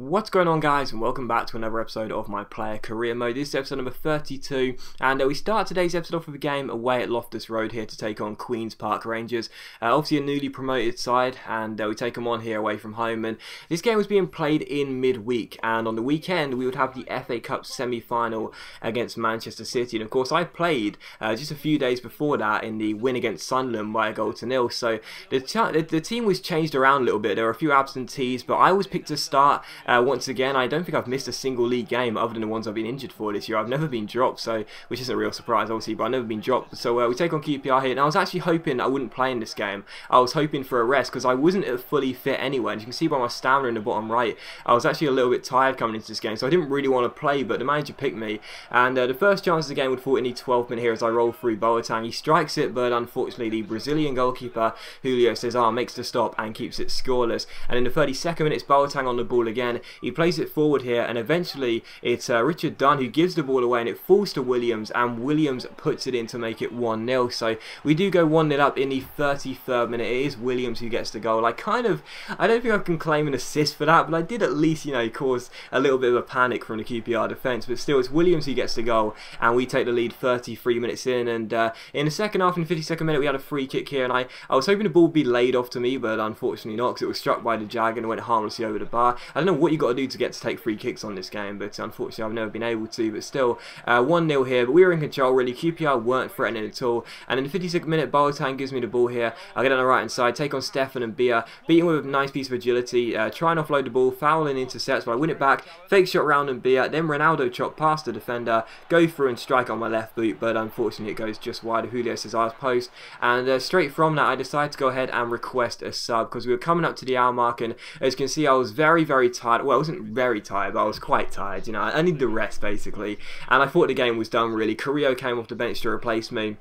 What's going on guys and welcome back to another episode of my player career mode. This is episode number 32 and uh, we start today's episode off with a game away at Loftus Road here to take on Queen's Park Rangers. Uh, obviously a newly promoted side and uh, we take them on here away from home and this game was being played in midweek and on the weekend we would have the FA Cup semi-final against Manchester City and of course I played uh, just a few days before that in the win against Sunderland by a goal to nil so the, the, the team was changed around a little bit. There were a few absentees but I was picked to start uh, once again, I don't think I've missed a single league game other than the ones I've been injured for this year. I've never been dropped, so which isn't a real surprise, obviously, but I've never been dropped. So uh, we take on QPR here, and I was actually hoping I wouldn't play in this game. I was hoping for a rest because I wasn't fully fit anyway. And you can see by my stamina in the bottom right, I was actually a little bit tired coming into this game, so I didn't really want to play, but the manager picked me. And uh, the first chance of the game would fall in the 12th minute here as I roll through Boateng. He strikes it, but unfortunately the Brazilian goalkeeper, Julio Cesar, makes the stop and keeps it scoreless. And in the 32nd minute, it's Boateng on the ball again. He plays it forward here, and eventually it's uh, Richard Dunne who gives the ball away, and it falls to Williams, and Williams puts it in to make it 1-0. So we do go 1-0 up in the 33rd minute. It is Williams who gets the goal. I kind of, I don't think I can claim an assist for that, but I did at least, you know, cause a little bit of a panic from the QPR defence. But still, it's Williams who gets the goal, and we take the lead 33 minutes in. And uh, in the second half, in the 52nd minute, we had a free kick here, and I, I was hoping the ball would be laid off to me, but unfortunately not, because it was struck by the Jag and went harmlessly over the bar. I don't know what you got to do to get to take free kicks on this game, but unfortunately I've never been able to. But still, 1-0 uh, here, but we were in control really. QPR weren't threatening at all. And in the 56th minute, Boateng gives me the ball here. I get on the right hand side, take on Stéphane Mbia, beating with a nice piece of agility, uh, try and offload the ball, Faurlin intercepts, but I win it back, fake shot round Mbia, then Ronaldo chop past the defender, go through and strike on my left boot, but unfortunately it goes just wide of Julio Cesar's post. And uh, straight from that, I decided to go ahead and request a sub, because we were coming up to the hour mark, and as you can see, I was very, very tired. Well, I wasn't very tired, but I was quite tired, you know. I need the rest, basically. And I thought the game was done, really. Carrillo came off the bench to replace me.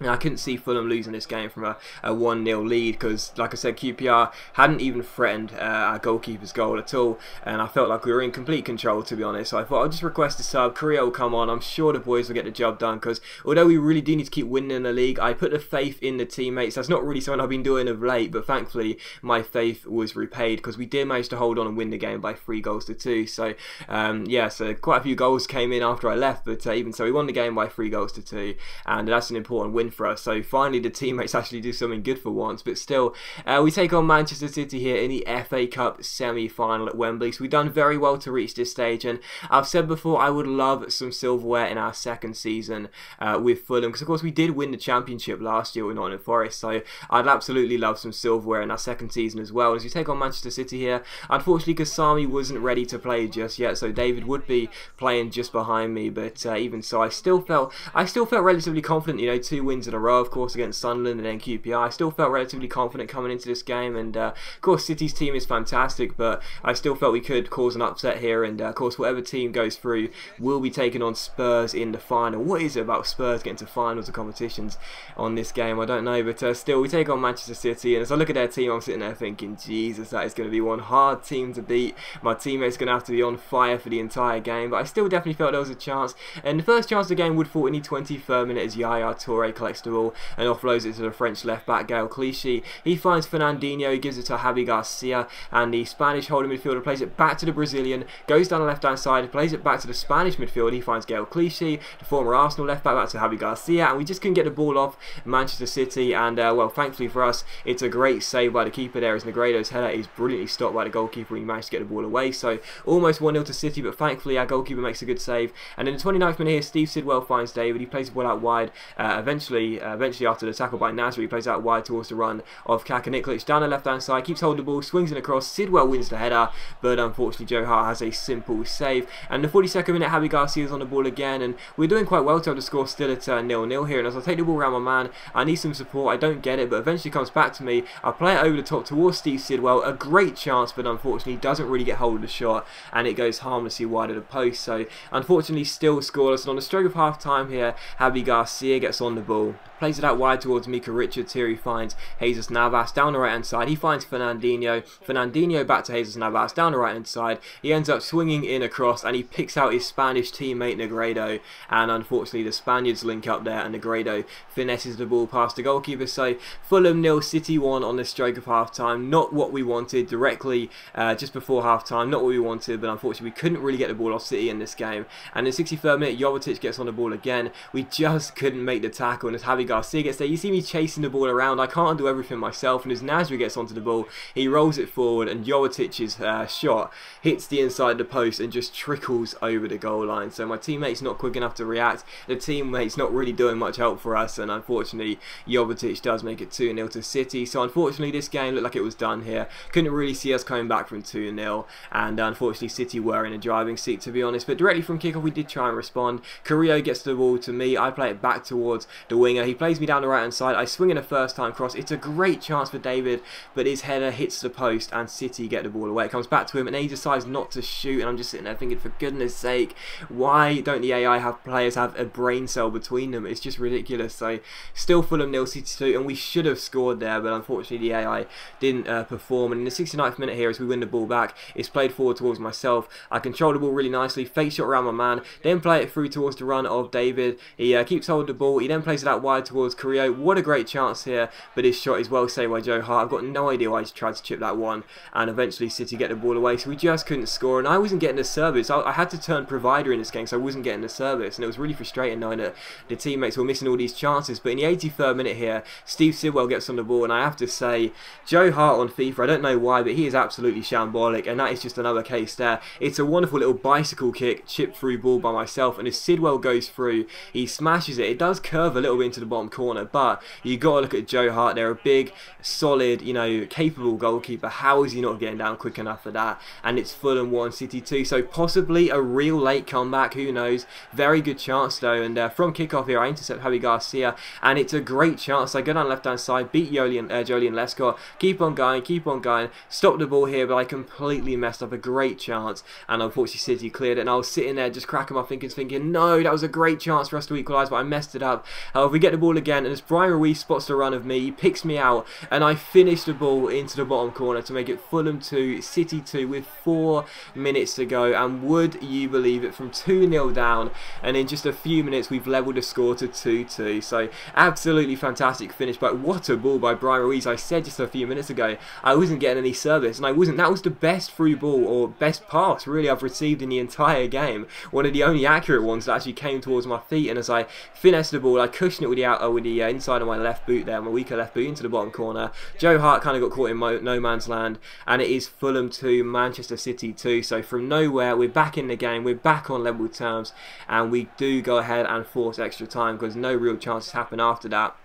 I couldn't see Fulham losing this game from a, a 1-0 lead because, like I said, QPR hadn't even threatened uh, our goalkeeper's goal at all and I felt like we were in complete control to be honest. So I thought I'll just request a sub. Carrillo will come on. I'm sure the boys will get the job done because although we really do need to keep winning in the league, I put the faith in the teammates. That's not really something I've been doing of late, but thankfully my faith was repaid because we did manage to hold on and win the game by three goals to two. So um, yeah, so quite a few goals came in after I left, but uh, even so, we won the game by three goals to two, and that's an important win for us. So finally, the teammates actually do something good for once. But still, uh, we take on Manchester City here in the FA Cup semi-final at Wembley. So we've done very well to reach this stage, and I've said before I would love some silverware in our second season uh, with Fulham because of course we did win the championship last year with Nottingham Forest. So I'd absolutely love some silverware in our second season as well. As we take on Manchester City here, unfortunately Kasami wasn't ready to play just yet, so David would be playing just behind me. But uh, even so, I still felt I still felt relatively confident. You know, two wins in a row of course, against Sunderland and then QPR. I still felt relatively confident coming into this game, and uh, of course, City's team is fantastic, but I still felt we could cause an upset here, and uh, of course, whatever team goes through will be taking on Spurs in the final. What is it about Spurs getting to finals of competitions on this game? I don't know, but uh, still, we take on Manchester City, and as I look at their team, I'm sitting there thinking, Jesus, that is going to be one hard team to beat. My teammates going to have to be on fire for the entire game, but I still definitely felt there was a chance, and the first chance of the game would fall in the 23rd minute as Yaya Toure collects the ball and offloads it to the French left back Gael Clichy. He finds Fernandinho, he gives it to Javi Garcia, and the Spanish holding midfielder plays it back to the Brazilian, goes down the left hand side, plays it back to the Spanish midfielder. He finds Gael Clichy, the former Arsenal left back, back to Javi Garcia, and we just couldn't get the ball off Manchester City. And uh, well, thankfully for us, it's a great save by the keeper there as Negredo's header is brilliantly stopped by the goalkeeper he managed to get the ball away. So almost 1 0 to City, but thankfully our goalkeeper makes a good save. And in the 29th minute here, Steve Sidwell finds David. He plays the ball out wide. Uh, eventually, uh, eventually after the tackle by Nasri, he plays out wide towards the run of Kacaniklic down the left hand side, keeps holding the ball, swings it across. Sidwell wins the header, but unfortunately Joe Hart has a simple save. And the 42nd minute, Javi Garcia is on the ball again, and we're doing quite well to have the score still at uh, nil nil here. And as I take the ball around my man, I need some support. I don't get it, but eventually comes back to me. I play it over the top towards Steve Sidwell, a great chance, but unfortunately doesn't really get hold of the shot, and it goes harmlessly wide of the post. So unfortunately, still scoreless. And on the stroke of half time here, Javi Garcia gets on the ball go plays it out wide towards Micah Richards. Here, he finds Jesus Navas down the right hand side, he finds Fernandinho, Fernandinho back to Jesus Navas down the right hand side, he ends up swinging in across and he picks out his Spanish teammate Negredo, and unfortunately the Spaniards link up there and Negredo finesses the ball past the goalkeeper, so Fulham nil, City 1 on the stroke of half time, not what we wanted directly uh, just before half time, not what we wanted, but unfortunately we couldn't really get the ball off City in this game, and in the 63rd minute Jovetic gets on the ball again, we just couldn't make the tackle, and as Javi Garcia gets there, you see me chasing the ball around, I can't do everything myself, and as Nasri gets onto the ball, he rolls it forward, and Jovetic's uh, shot hits the inside of the post and just trickles over the goal line, so my teammate's not quick enough to react, the teammate's not really doing much help for us, and unfortunately Jovetic does make it 2-0 to City, so unfortunately this game looked like it was done here, couldn't really see us coming back from 2-0, and unfortunately City were in a driving seat to be honest, but directly from kickoff we did try and respond, Carrillo gets the ball to me, I play it back towards the winger, he plays me down the right hand side, I swing in a first time cross, it's a great chance for David, but his header hits the post and City get the ball away, it comes back to him and he decides not to shoot, and I'm just sitting there thinking for goodness sake, why don't the AI have players have a brain cell between them, it's just ridiculous, so still Fulham nil City 2, and we should have scored there, but unfortunately the AI didn't uh, perform, and in the 69th minute here as we win the ball back, it's played forward towards myself, I control the ball really nicely, fake shot around my man, then play it through towards the run of David, he uh, keeps hold of the ball, he then plays it out wide towards Carrillo, what a great chance here, but his shot is well saved by Joe Hart, I've got no idea why he tried to chip that one, and eventually City get the ball away, so we just couldn't score, and I wasn't getting the service, I, I had to turn provider in this game, so I wasn't getting the service, and it was really frustrating knowing that the teammates were missing all these chances, but in the 83rd minute here, Steve Sidwell gets on the ball, and I have to say, Joe Hart on FIFA, I don't know why, but he is absolutely shambolic, and that is just another case there. It's a wonderful little bicycle kick, chip through ball by myself, and as Sidwell goes through, he smashes it. It does curve a little bit into the bottom corner, but you got to look at Joe Hart. They're a big, solid, you know, capable goalkeeper. How is he not getting down quick enough for that? And it's Fulham 1, City 2, so possibly a real late comeback, who knows. Very good chance though, and uh, from kickoff here, I intercept Javi Garcia, and it's a great chance. I go down left hand side, beat Joleon, uh, Joleon Lescott, keep on going, keep on going, stop the ball here, but I completely messed up a great chance, and unfortunately City cleared it, and I was sitting there just cracking my fingers thinking, no, that was a great chance for us to equalise, but I messed it up. However, we get the ball again, and as Bryan Ruiz spots the run of me, he picks me out, and I finish the ball into the bottom corner to make it Fulham 2, City 2 with 4 minutes to go, and would you believe it, from 2-0 down, and in just a few minutes we've levelled the score to 2-2, so absolutely fantastic finish, but what a ball by Bryan Ruiz, I said just a few minutes ago, I wasn't getting any service, and I wasn't, that was the best through ball, or best pass really I've received in the entire game, one of the only accurate ones that actually came towards my feet, and as I finessed the ball, I cushioned it with the with the uh, inside of my left boot there, my weaker left boot into the bottom corner, Joe Hart kind of got caught in no man's land, and it is Fulham 2, Manchester City 2, so from nowhere, we're back in the game, we're back on level terms, and we do go ahead and force extra time, because no real chances happen after that.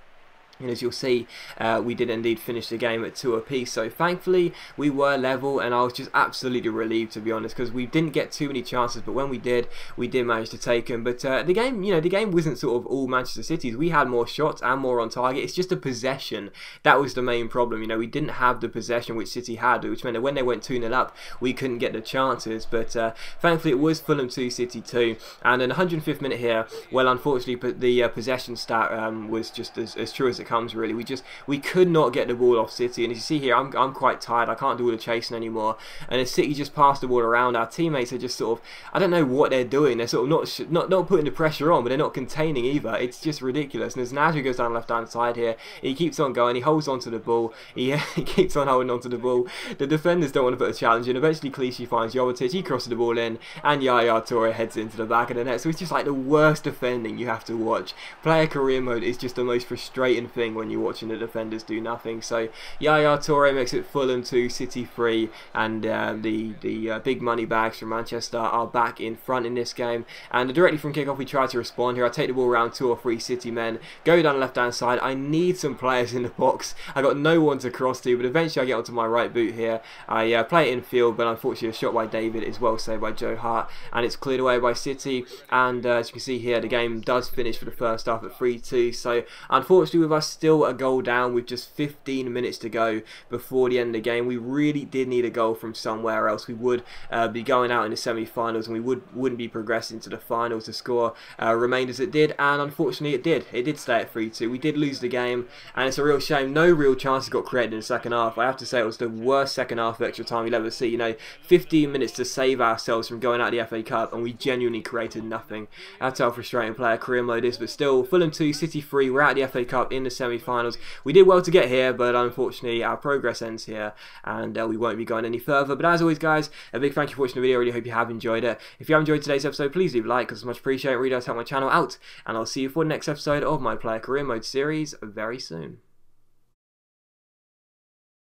And as you'll see, uh, we did indeed finish the game at two apiece. So thankfully, we were level, and I was just absolutely relieved to be honest, because we didn't get too many chances. But when we did, we did manage to take them. But uh, the game, you know, the game wasn't sort of all Manchester City's. We had more shots and more on target. It's just a possession that was the main problem. You know, we didn't have the possession which City had, which meant that when they went two 0 up, we couldn't get the chances. But uh, thankfully, it was Fulham two, City two. And in 105th minute here, well, unfortunately, the uh, possession stat um, was just as, as true as it comes really. We just we could not get the ball off City. And as you see here I'm, I'm quite tired. I can't do all the chasing anymore. And as City just passed the ball around our teammates are just sort of I don't know what they're doing. They're sort of not not, not putting the pressure on but they're not containing either. It's just ridiculous. And as Nasri goes down left hand side here he keeps on going. He holds onto the ball. He, he keeps on holding onto the ball. The defenders don't want to put a challenge in. Eventually Clichy finds Jovetic. He crosses the ball in. And Yaya Toure heads into the back of the net. So it's just like the worst defending you have to watch. Player career mode is just the most frustrating thing when you you're watching the defenders do nothing. So Yaya Toure makes it Fulham 2, City 3, and uh, the, the uh, big money bags from Manchester are back in front in this game. And directly from kickoff, we try to respond here. I take the ball around two or three City men, go down the left hand side. I need some players in the box. I got no one to cross to, but eventually I get onto my right boot here. I uh, play it in field, but unfortunately a shot by David is well saved by Joe Hart, and it's cleared away by City. And uh, as you can see here, the game does finish for the first half at 3-2. So unfortunately, with still a goal down with just 15 minutes to go before the end of the game. We really did need a goal from somewhere else. We would uh, be going out in the semi-finals and we would, wouldn't be progressing to the finals. The score uh, remained as it did and unfortunately it did. It did stay at 3-2. We did lose the game and it's a real shame. No real chances got created in the second half. I have to say it was the worst second half of extra time you'll ever see. You know, 15 minutes to save ourselves from going out of the FA Cup and we genuinely created nothing. That's how frustrating player career mode is but still Fulham 2, City 3, we're out of the FA Cup in the semi-finals. We did well to get here but unfortunately our progress ends here and uh, we won't be going any further. But as always guys, a big thank you for watching the video. I really hope you have enjoyed it. If you have enjoyed today's episode, please leave a like because it's much appreciated. It really does help my channel out. And I'll see you for the next episode of my Player Career Mode series very soon.